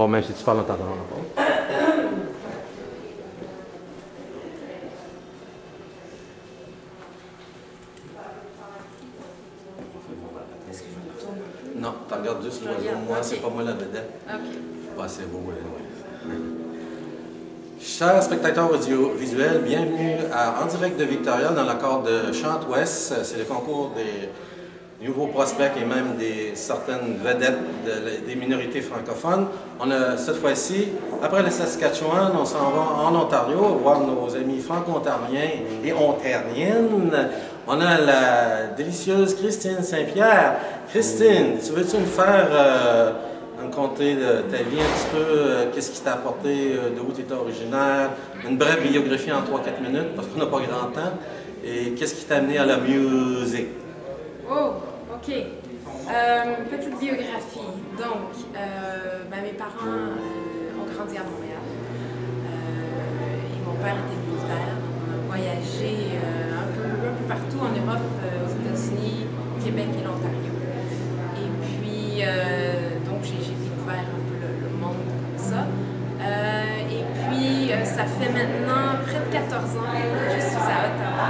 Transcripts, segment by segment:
Bon, même si tu parles, on t'entendra pas. Non, tu regardes juste l'oiseau. Moi, c'est pas moi la vedette. OK. Assez beau, ouais. Chers spectateurs audiovisuels, bienvenue à En direct de Victoria dans l'accord de Chante Ouest. C'est le concours des nouveaux prospects et même des certaines vedettes de- des minorités francophones. On a cette fois-ci, après le Saskatchewan, on s'en va en Ontario voir nos amis franco-ontariens et ontariennes. On a la délicieuse Christine Saint-Pierre. Christine, tu veux-tu nous faire euh, de ta vie un petit peu, euh, qu'est-ce qui t'a apporté, euh, de où tu étais originaire, une brève biographie en 3-4 minutes, parce qu'on n'a pas grand temps, et qu'est-ce qui t'a amené à la musique? Oh, OK. Euh, petite biographie. Donc, euh, ben, mes parents euh, ont grandi à Montréal. Et mon père était militaire. On a voyagé un, peu, un peu partout en Europe, aux États-Unis, au Québec et l'Ontario. Et puis, donc, j'ai découvert un peu le, monde comme ça. Et puis, ça fait maintenant près de 14 ans que je suis à Ottawa.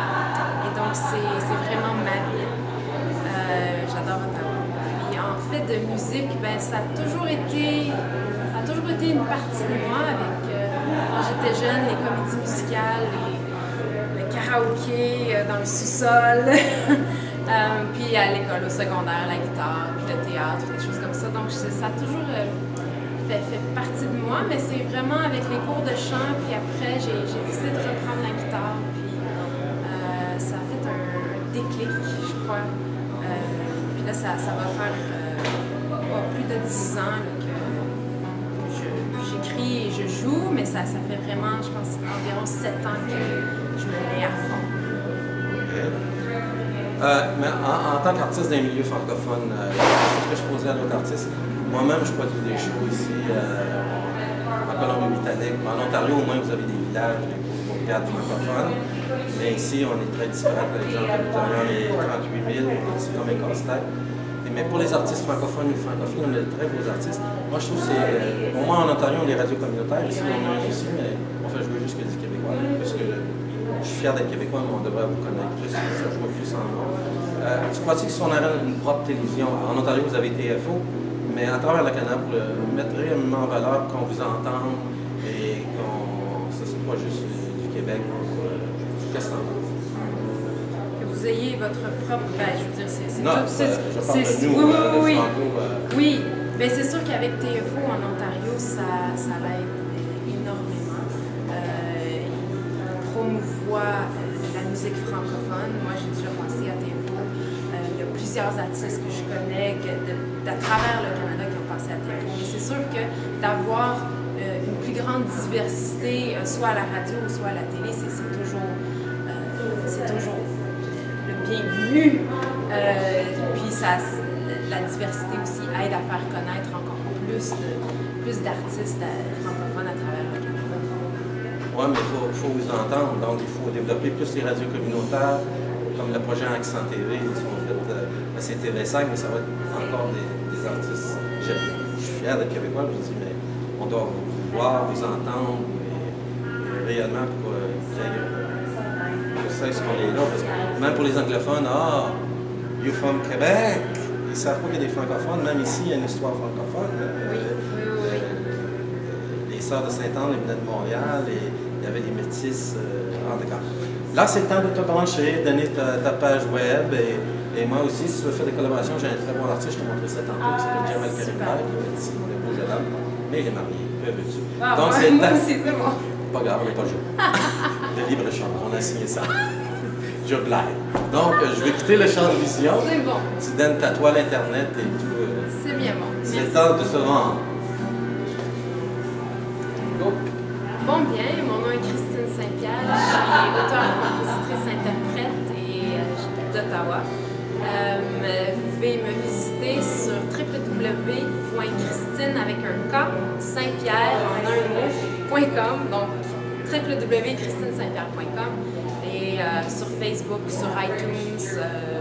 Et donc, c'est c'est vraiment ma ville. Euh, J'adore Ottawa. Puis en de musique, ben, ça a toujours été, a toujours été une partie de moi avec euh, quand j'étais jeune, les comédies musicales, les, le karaoké euh, dans le sous-sol. Euh, puis à l'école, au secondaire, la guitare, puis le théâtre, des choses comme ça. Donc ça a toujours fait, fait partie de moi, mais c'est vraiment avec les cours de chant, puis après j'ai décidé de reprendre la guitare, puis ça a fait un, déclic, je crois. Puis là, ça, ça va faire de 10 ans que j'écris et je joue, mais ça, ça fait vraiment, je pense, environ 7 ans que je me mets à fond. Euh, mais en, tant qu'artiste d'un milieu francophone, euh, ce que je posais à l'autre artiste, moi-même, je produis des shows ici euh, en Colombie-Britannique. En Ontario, au moins, vous avez des villages, des bourgades francophones. Mais ici, on est très exemple, à Victoria, on est 38 000, c'est comme un casse-tête. Mais pour les artistes francophones et francophiles, on a de très beaux artistes. Moi, je trouve que c'est. euh, Au moins, en Ontario, on a des radios communautaires. Ici, on en a aussi, mais on fait jouer juste que du québécois. Parce que je suis fier d'être québécois, mais on devrait vous connaître plus, faire jouer plus en. Euh, tu crois-tu que si on avait une propre télévision, en Ontario, vous avez TFO, mais à travers le Canada, pour le mettre réellement en valeur, qu'on vous entende et qu'on. Ce ne soit pas juste du Québec. euh, Qu'est-ce penses? Que votre propre. Ben, je veux dire, c'est tout. c'est- euh, je parle c'est- de nous, oui, euh, oui, oui. Euh, Oui, mais c'est sûr qu'avec TFO en Ontario, ça, ça l'aide énormément. Euh, il promouvoit euh, la musique francophone. Moi, j'ai déjà passé à TFO. Euh, il y a plusieurs artistes que je connais que de- d'à travers le Canada qui ont passé à TFO. Mais c'est sûr que d'avoir euh, une plus grande diversité, euh, soit à la radio ou soit à la télé, c'est c'est toujours, euh, c'est toujours le bienvenu. Euh, puis ça, la diversité aussi aide à faire connaître encore plus plus d'artistes euh, francophones à travers le Canada. Oui, mais il faut, faut vous entendre. Donc, il faut développer plus les radios communautaires, comme le projet Accent TV. Ils sont faits, euh, TV5, mais ça va être encore des, des artistes. Je, suis fier d'être québécois, je dis, mais on doit vous voir, vous entendre, et, et réellement pour ça, ce qu'on est là. Parce que même pour les anglophones, ah, you from Québec! Ils ne savent pas qu'il y a des francophones. Même ici, il y a une histoire francophone. Euh, oui. les sœurs de Saint-Anne, venaient de Montréal et il y avait les métis euh, en décor. Là, c'est le temps de te brancher, donner ta, ta page web et, et moi aussi, si tu veux faire des collaborations, j'ai un très bon artiste, je te montrerai ça tantôt, qui s'appelle Ah, Jamal. Karimberg, qui est petit, le beau jeune homme, mais il est marié, que veux-tu? Ah, Donc, ouais, c'est le temps. aussi, bon. Pas grave, on n'est pas jeune. signé ça. je blague. Donc, euh, je vais quitter le champ de vision. C'est bon. Tu donnes ta toile Internet et tout. euh, C'est bien bon. c'est le temps de se rendre. Go. Bon bien, mon nom est Christine Saint-Pierre, je suis auteure, compositrice, interprète et euh, je suis d'Ottawa. Euh, vous pouvez me visiter sur www.christine avec un K, Saint-Pierre en un mot.com, donc www.christinesaintpierre.com et euh, sur Facebook, sur iTunes, euh,